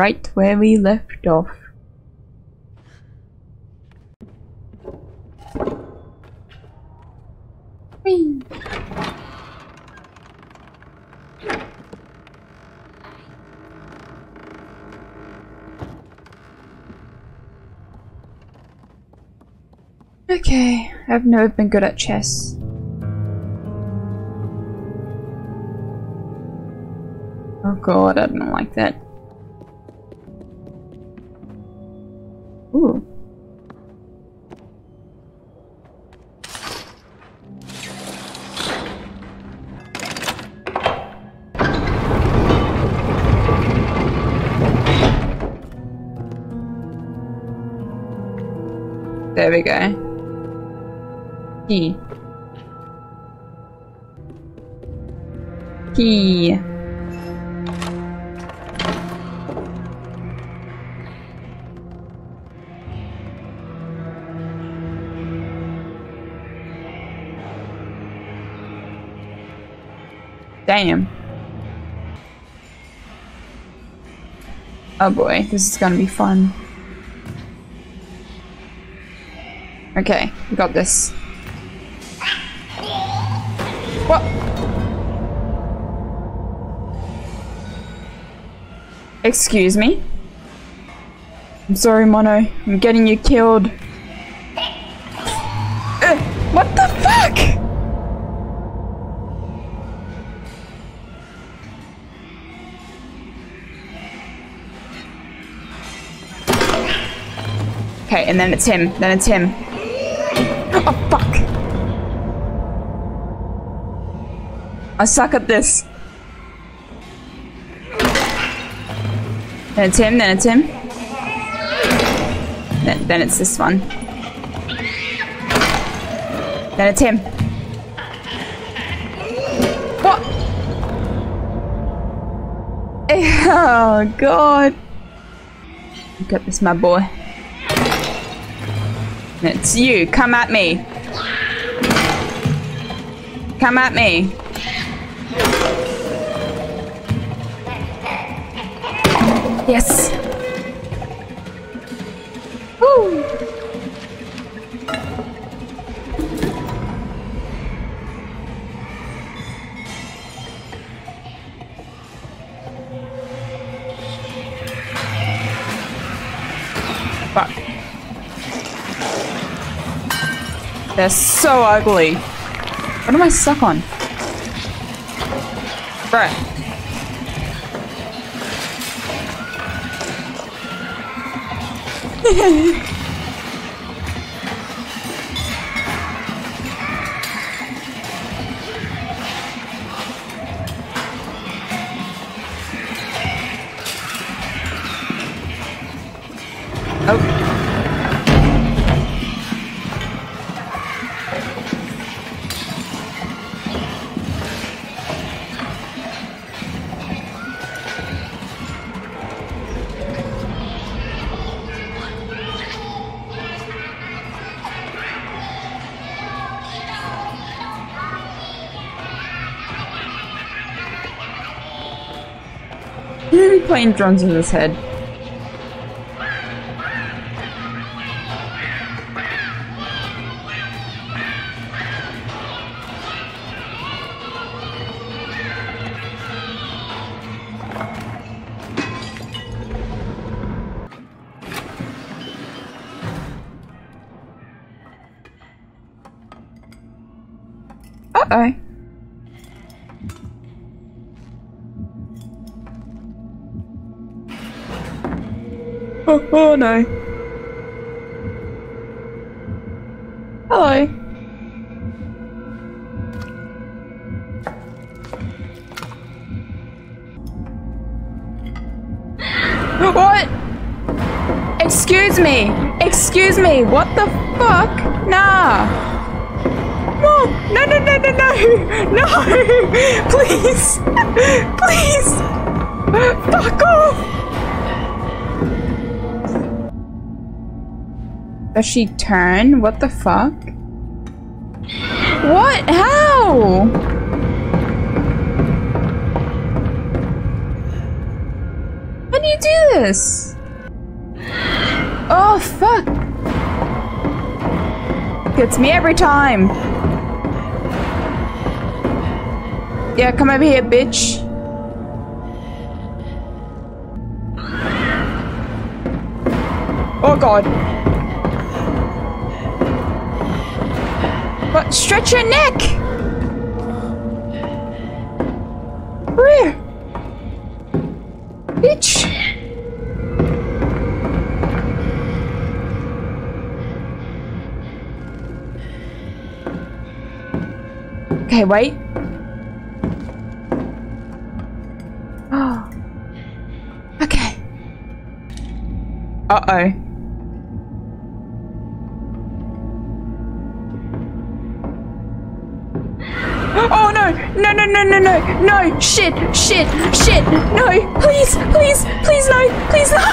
right where we left off. Whee! Okay, I've never been good at chess. Oh god, I don't like that. Ooh. There we go. Key. Key. Damn. Oh boy, this is gonna be fun. Okay, we got this. What? Excuse me? I'm sorry, Mono. I'm getting you killed. And then it's him. Then it's him. Oh, fuck. I suck at this. Then it's him, then it's him. Then, then it's this one. Then it's him. What? Oh, God. Look at this, my boy. It's you. Come at me. Come at me. Yes. They're so ugly. What am I stuck on? Bruh. oh. Playing drums in his head. Oh, oh, oh no. Hello. What? Excuse me. Excuse me. What the fuck? Nah. No, no, no, no, no, no. No. Please. Please. Does she turn? What the fuck? What? How? How do you do this? Oh, fuck! Gets me every time! Yeah, come over here, bitch. Oh god. Stretch your neck! Where? Bitch! Okay, wait. Oh. Okay. Uh-oh. No! No no no no no no! Shit! Shit! Shit! No! Please! Please! Please no! Please no!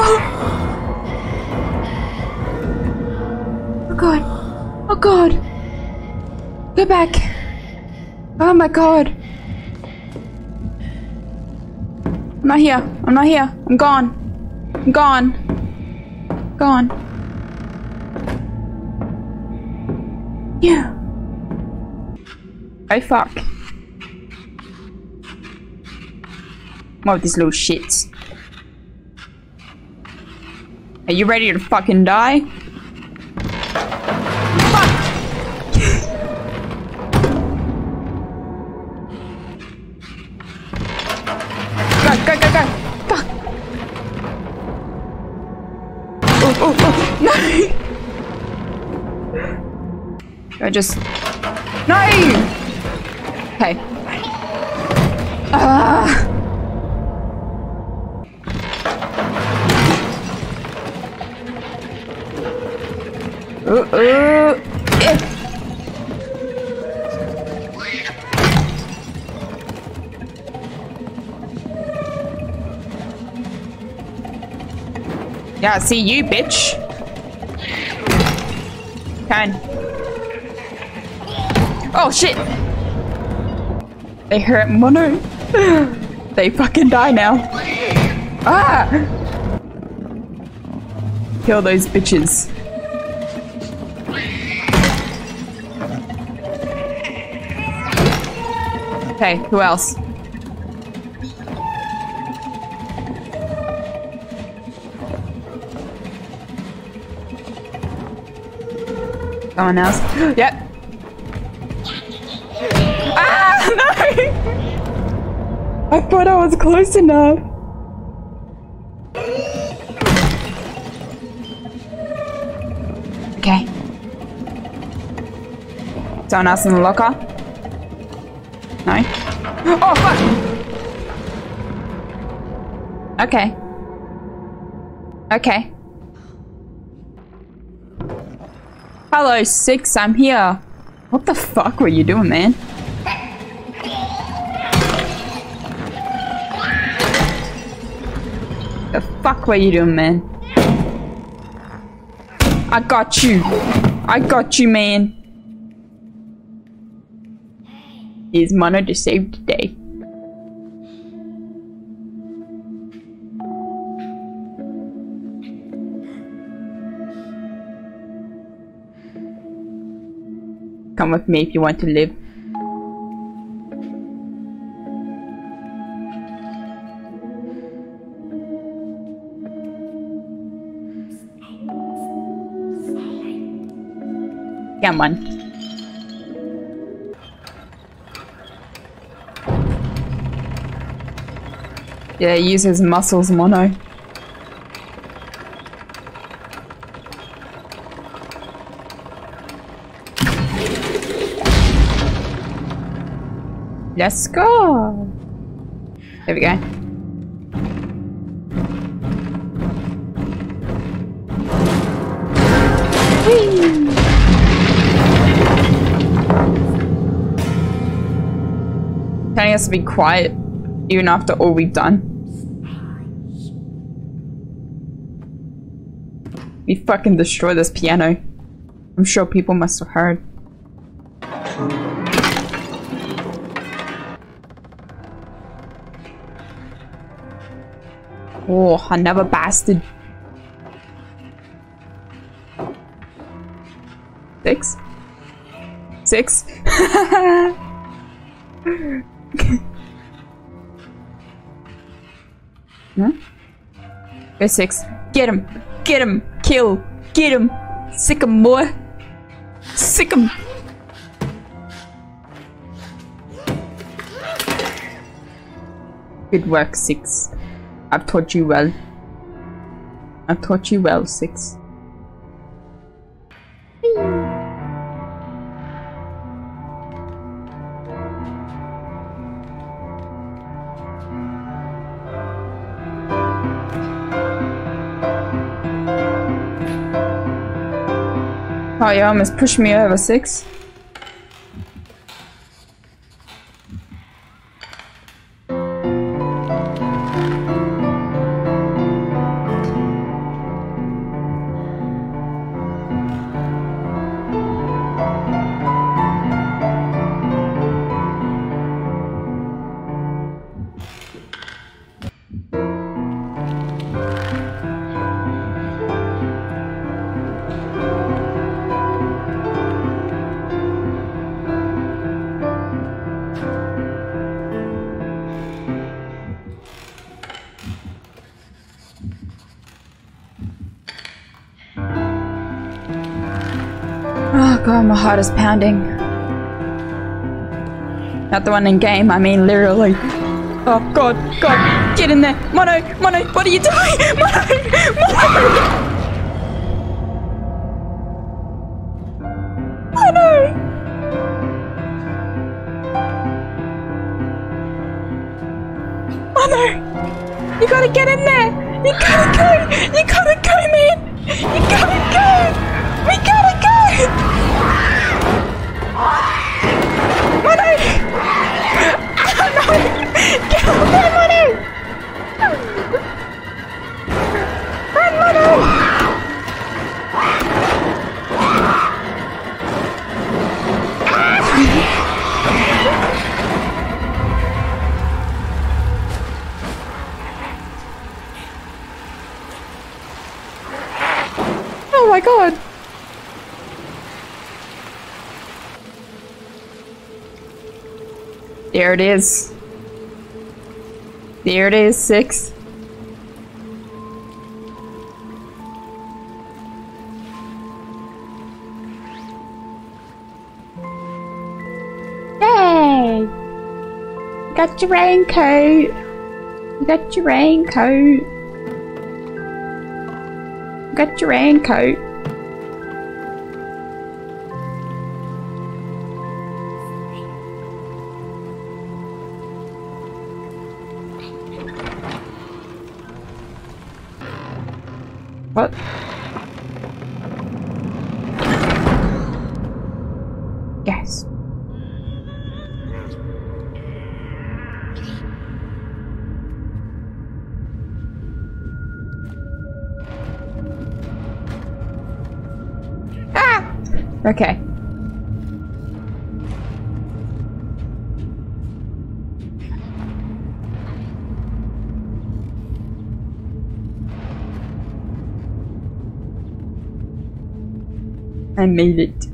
Oh, oh god! Oh god! Go back! Oh my god! I'm not here. I'm not here. I'm gone. I'm gone. Gone. Yeah. Oh fuck. More of these little shits. Are you ready to fucking die? Fuck! go, go, go, go! Oh, oh, oh! No! I just... No! Okay. Ah. Uh, eh. Yeah, see you, bitch. Can. Oh shit! They hurt Mono. they fucking die now. Ah! Kill those bitches. Okay, who else? Someone else? yep. I thought I was close enough. Okay. Someone else in the locker? No? Oh, fuck! Okay. Okay. Hello, Six, I'm here. What the fuck were you doing, man? Fuck were you doing, man? I got you. I got you, man. Is Mono to save the day? Come with me if you want to live. Come on. Yeah, he uses muscles mono. Let's go. There we go. Whee! Telling us to be quiet even after all we've done. We fucking destroyed this piano. I'm sure people must have heard. Oh, another bastard. Six? Six? huh? There's six. Get him! Get him! Kill! Get him! Sic him, boy! Sic him! Good work, Six. I've taught you well. I've taught you well, Six. Oh, you almost pushed me over, Six. My heart is pounding. Not the one in game, I mean literally. Oh god, god, get in there. Mono, Mono, what are you doing? Mono, Mono! Mono! Mono! You gotta get in there! You gotta go! It is. There it is, six. Yay! You got your raincoat. You got your raincoat. You got your raincoat. What? Yes. Ah! Okay. I made it.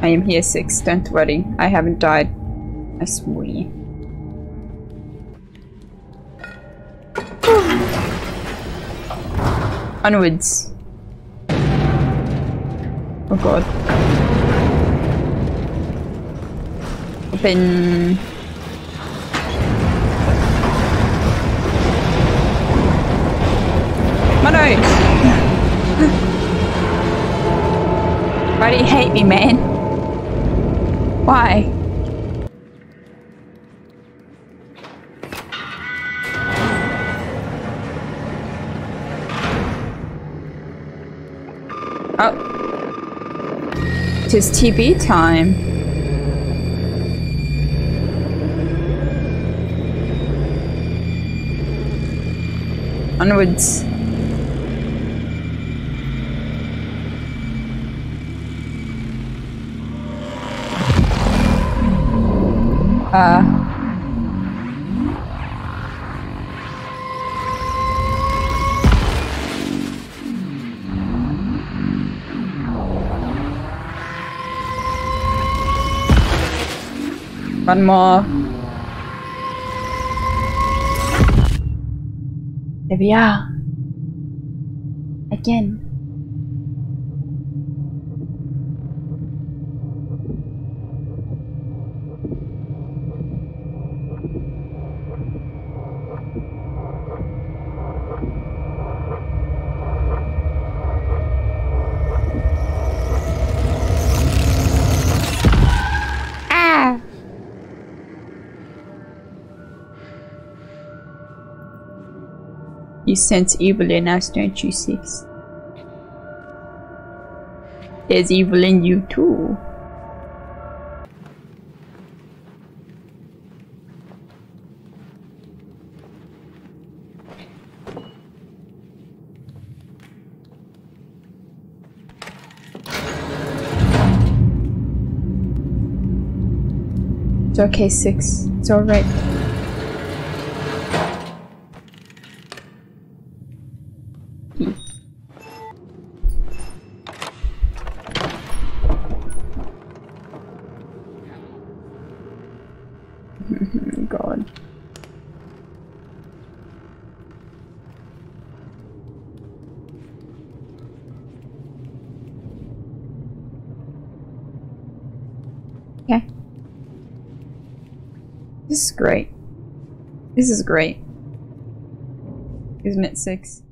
I am here six, don't worry. I haven't died. I swear. Onwards. Oh god. Open. Mono! Why do you hate me, man? Why? Oh. Tis TV time. onwards. Uh, one more There we are. Again. You sense evil in us, don't you, Six? There's evil in you too. It's okay, Six. It's alright. God. Okay. This is great. This is great. Isn't it six?